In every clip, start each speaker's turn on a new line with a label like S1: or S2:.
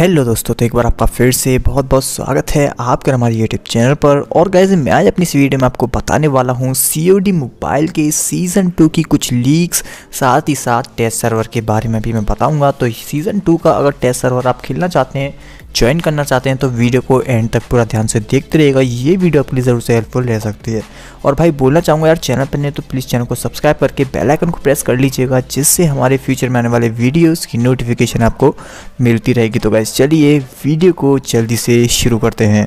S1: Hello दोस्तों तो एक बार आपका फिर से बहुत बहुत स्वागत है आपका हमारे यूट्यूब चैनल पर। और गाइज़ मैं आज अपनी इस वीडियो में आपको बताने वाला हूँ सी मोबाइल के सीज़न टू की कुछ लीक्स साथ ही साथ टेस्ट सर्वर के बारे में भी मैं बताऊँगा। तो सीज़न टू का अगर टेस्ट सर्वर आप खेलना चाहते हैं ज्वाइन करना चाहते हैं तो वीडियो को एंड तक पूरा ध्यान से देखते रहेगा ये वीडियो अपनी ज़रूर से हेल्पफुल रह सकती है। और भाई, बोलना चाहूँगा यार चैनल पर नहीं तो प्लीज़ चैनल को सब्सक्राइब करके बेलाइकन को प्रेस कर लीजिएगा, जिससे हमारे फ्यूचर में आने वाले वीडियोज़ की नोटिफिकेशन आपको मिलती रहेगी। तो गैस चलिए वीडियो को जल्दी से शुरू करते हैं।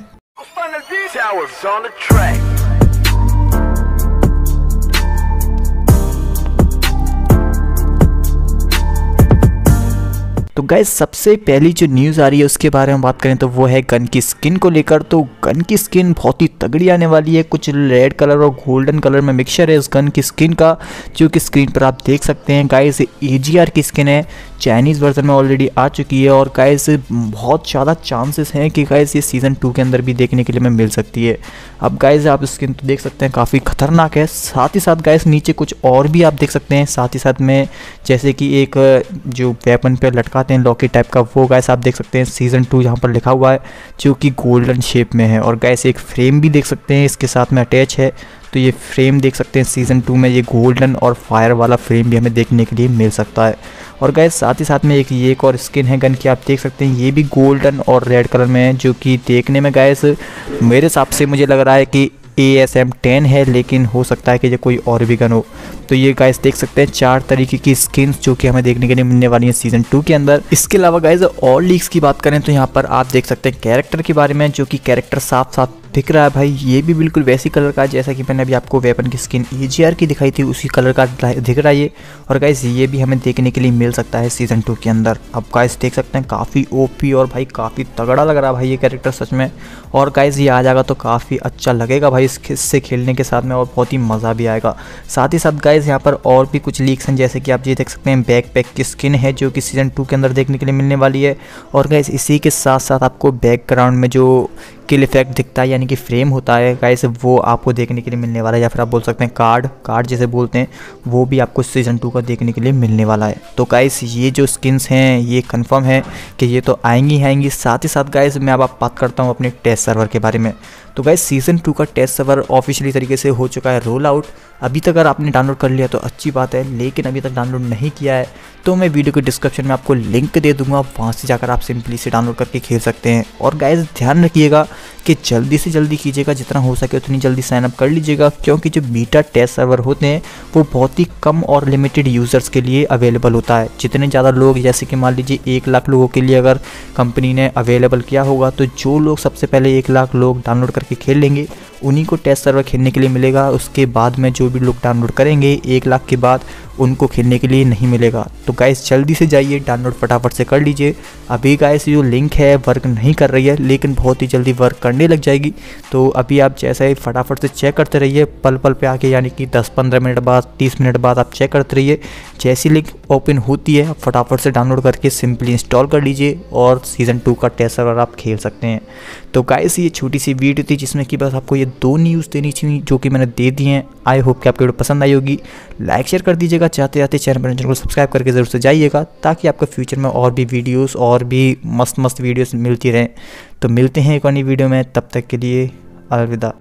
S1: गैस सबसे पहली जो न्यूज़ आ रही है उसके बारे में बात करें तो वो है गन की स्किन को लेकर। तो गन की स्किन बहुत ही तगड़ी आने वाली है। कुछ रेड कलर और गोल्डन कलर में मिक्सचर है उस गन की स्किन का, जो कि स्क्रीन पर आप देख सकते हैं। गाइस ए जी की स्किन है। चाइनीज़ वर्जन में ऑलरेडी आ चुकी है और गाइस बहुत ज़्यादा चांसेस हैं कि गाइस ये सीज़न टू के अंदर भी देखने के लिए हमें मिल सकती है। अब गाइस आप स्किन तो देख सकते हैं, काफ़ी खतरनाक है। साथ ही साथ गाइस नीचे कुछ और भी आप देख सकते हैं। साथ ही साथ में जैसे कि एक, जो वेपन पे लटकाते हैं लॉकी टाइप का, वो गाइस आप देख सकते हैं। सीज़न टू यहाँ पर लिखा हुआ है, जो कि गोल्डन शेप में है। और गाइस एक फ्रेम भी देख सकते हैं, इसके साथ में अटैच है। तो ये फ्रेम देख सकते हैं सीज़न टू में ये गोल्डन और फायर वाला फ्रेम भी हमें देखने के लिए मिल सकता है। और गैस साथ ही साथ में एक, ये एक और स्किन है गन की आप देख सकते हैं, ये भी गोल्डन और रेड कलर में है, जो कि देखने में गैस मेरे हिसाब से मुझे लग रहा है कि ए एस एम टेन है, लेकिन हो सकता है कि ये कोई और भी गन हो। तो ये गाइस देख सकते हैं, चार तरीके की स्किन्स जो कि हमें देखने के लिए मिलने वाली है सीज़न टू के अंदर। इसके अलावा गाइस और लीक्स की बात करें तो यहाँ पर आप देख सकते हैं कैरेक्टर के बारे में, जो कि कैरेक्टर साफ़ साफ़ दिख रहा है भाई, ये भी बिल्कुल वैसी कलर का, जैसा कि मैंने अभी आपको वेपन की स्किन ए की दिखाई थी, उसी कलर का दिख रहा है ये। और गाइस ये भी हमें देखने के लिए मिल सकता है सीज़न टू के अंदर। अब गाइस देख सकते हैं, काफ़ी ओपी और भाई काफ़ी तगड़ा लग रहा है भाई ये कैरेक्टर सच में। और गाइस ये आ जाएगा तो काफ़ी अच्छा लगेगा भाई इससे खेलने के साथ में और बहुत ही मज़ा भी आएगा। साथ ही साथ गाइस यहाँ पर और भी कुछ लीक्स हैं, जैसे कि आप ये देख सकते हैं बैक पैक की स्किन है, जो कि सीज़न टू के अंदर देखने के लिए मिलने वाली है। और गाइस इसी के साथ साथ आपको बैकग्राउंड में जो किल इफ़ेक्ट दिखता है, यानी कि फ्रेम होता है गाइस वो आपको देखने के लिए मिलने वाला है, या फिर आप बोल सकते हैं कार्ड कार्ड जैसे बोलते हैं, वो भी आपको सीज़न टू का देखने के लिए मिलने वाला है। तो गाइस ये जो स्किन्स हैं, ये कंफर्म है कि ये तो आएँगी आएँगी। साथ ही साथ गाइस मैं अब आप बात करता हूँ अपने टेस्ट सर्वर के बारे में। तो गाइज़ सीज़न टू का टेस्ट सर्वर ऑफिशियली तरीके से हो चुका है रोल आउट अभी तक अगर आपने डाउनलोड कर लिया तो अच्छी बात है, लेकिन अभी तक डाउनलोड नहीं किया है तो मैं वीडियो के डिस्क्रिप्शन में आपको लिंक दे दूँगा, वहाँ से जाकर आप सिंपली से डाउनलोड करके खेल सकते हैं। और गाइज़ ध्यान रखिएगा कि जल्दी से जल्दी कीजिएगा, जितना हो सके उतनी जल्दी साइनअप कर लीजिएगा, क्योंकि जो बीटा टेस्ट सर्वर होते हैं, वो बहुत ही कम और लिमिटेड यूज़र्स के लिए अवेलेबल होता है। जितने ज़्यादा लोग, जैसे कि मान लीजिए एक लाख लोगों के लिए अगर कंपनी ने अवेलेबल किया होगा तो जो लोग सबसे पहले एक लाख लोग डाउनलोड करके खेल लेंगे उन्हीं को टेस्ट सर्वर खेलने के लिए मिलेगा। उसके बाद में जो भी लोग डाउनलोड करेंगे, एक लाख के बाद उनको खेलने के लिए नहीं मिलेगा। तो गाइस जल्दी से जाइए डाउनलोड फटाफट से कर लीजिए। अभी गाइस जो लिंक है वर्क नहीं कर रही है, लेकिन बहुत ही जल्दी वर्क करने लग जाएगी। तो अभी आप जैसा ही फटाफट से चेक करते रहिए पल पल पे आके यानी कि 10-15 मिनट बाद 30 मिनट बाद आप चेक करते रहिए। जैसी लिंक ओपन होती है, फटाफट से डाउनलोड करके सिंपली इंस्टॉल कर लीजिए और सीज़न टू का टेस्ट सर्वर आप खेल सकते हैं। तो गाइस ये छोटी सी वीडियो थी जिसमें कि बस आपको ये दो न्यूज़ देनी चाहिए जो कि मैंने दे दी हैं। आई होप कि आपको वीडियो पसंद आई होगी। लाइक शेयर कर दीजिएगा। चाहते चाहते चैनल पर को सब्सक्राइब करके ज़रूर से जाइएगा ताकि आपको फ्यूचर में और भी वीडियोज़ और भी मस्त मस्त वीडियोज़ मिलती रहें। तो मिलते हैं एक और नई वीडियो में। तब तक के लिए अलविदा।